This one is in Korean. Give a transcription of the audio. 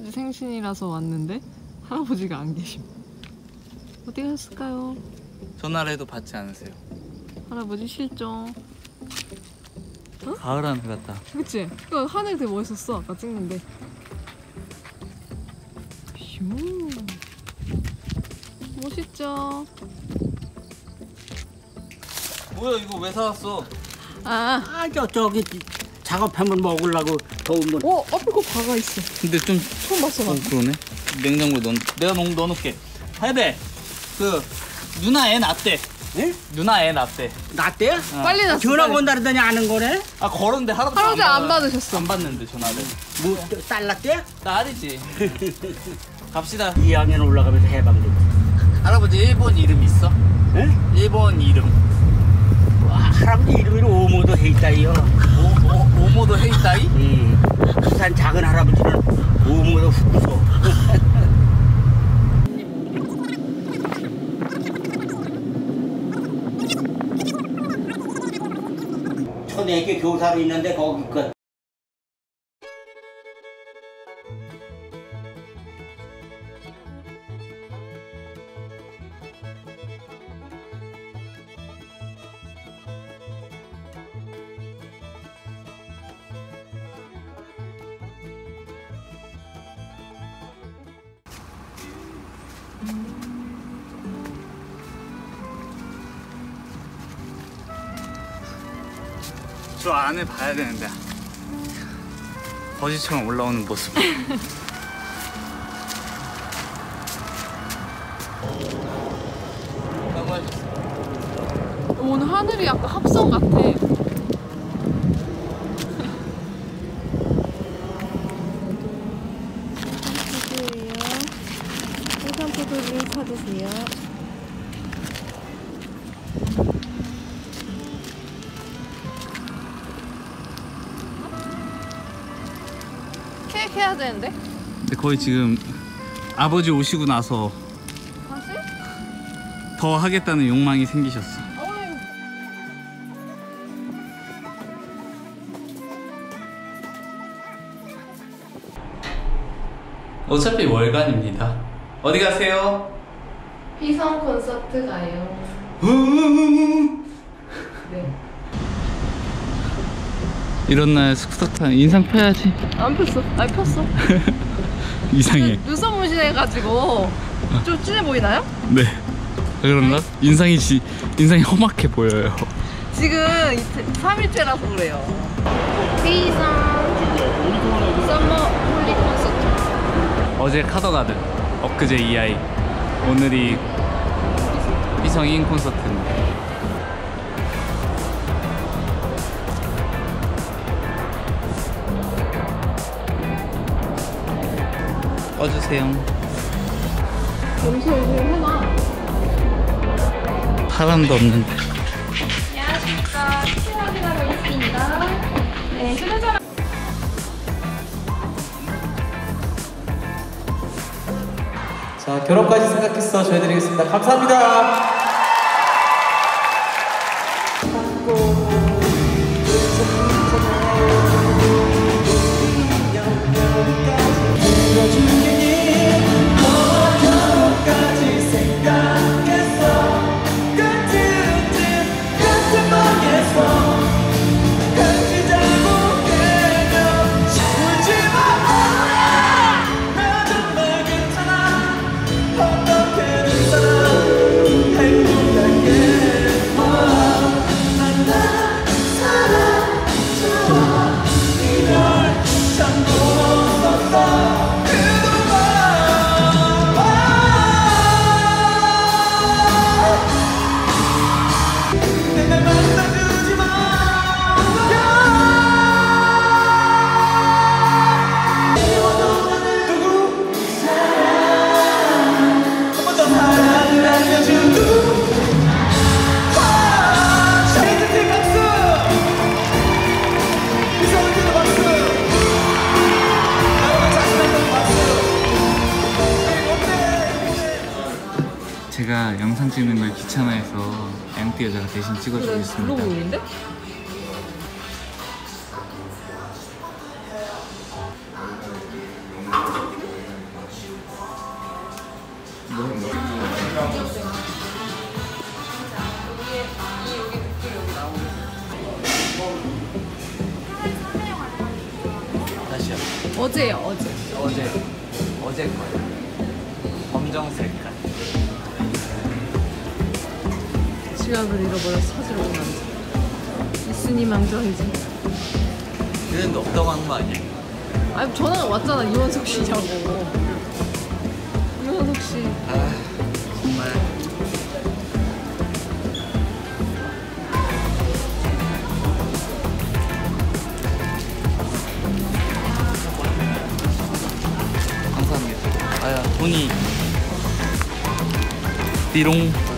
할아버지 생신이라서 왔는데 할아버지가 안 계심. 어디 갔을까요? 전화를 해도 받지 않으세요. 할아버지 실종. 가을 하늘 같다. 그치? 그 하늘 되게 멋있었어 아까 찍는데. 휴. 멋있죠? 뭐야 이거 왜 사왔어? 아, 아, 저, 저기 작업하면 먹으려고 더우면 어 앞에 거 과가 있어. 근데 좀 처음 봤어 나. 어, 그러네. 냉장고에 넣 내가 넣, 넣어놓게. 해배. 그 누나 애 낳대. 예? 누나 애 낳대. 낫대야? 빨리 났어. 전화. 온다 그러더니 아는 거네? 아 걸었는데 할아버지 할아버지 안 받아- 받으셨어. 안 받는데 전화를. 뭐, 딸 낫대야? 딸이지. 갑시다. 2학년 올라가면서 해방되고. 할아버지 일본 이름 있어? 예? 일본 이름. 와, 할아버지 이름이 오모도 헤이따이요. 오, 오, 오모도 헤이타이? 음, 부 산 작은 할아버지는 오모도 후쿠소. 초대학교 교사로 있는데 거기 그 저 안을 봐야 되는데 거지처럼 올라오는 모습. 오늘 하늘이 약간 합성 같아. 포도예요. 해산 사주세요. 케이크 해야 되는데. 근데 거의 지금 아버지 오시고 나서 다시? 더 하겠다는 욕망이 생기셨어. 어차피 월간입니다. 어디 가세요? 희성 콘서트 가요. 네. 이런 날 스쿠터 타는 인상 펴야지. 안 폈어. 아니 폈어. 이상해. 눈썹 문신해가지고 좀 진해 보이나요? 네. 그런가? 인상이 지, 인상이 험악해 보여요. 지금 3일째라서 그래요. 휘성 Summer Holic 콘서트. 어제 카더가든, 엊그제 이하이, 오늘이 휘성인 콘서트입니다. 꺼주세요. 염소 얼굴 해놔. 사람도 없는데. 자, 결혼까지 생각했어. 저희드리겠습니다. 감사합니다. 사진 찍는 걸 귀찮아해서 앵띠 여자가 대신 찍어주고 있습니다. 그거 보이는데? 어제요 어제 어제 어제 거예요 검정색 깔. 지갑을 잃어버려서 찾으러 온 남자. 있으니 망정이지. 그는 넉덩한 거 아니야? 아니 전화가 왔잖아 이원석 씨냐고. 이원석 씨. 아 정말. 감사합니다. 아야 돈이 띠롱